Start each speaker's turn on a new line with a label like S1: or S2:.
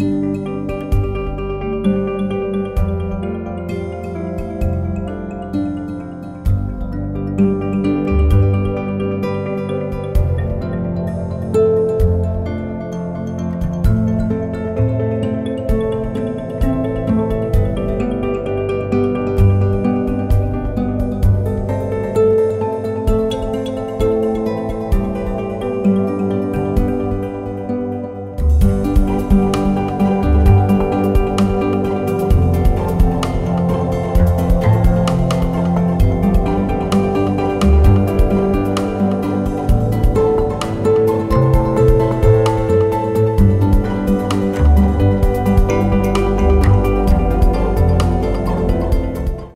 S1: Música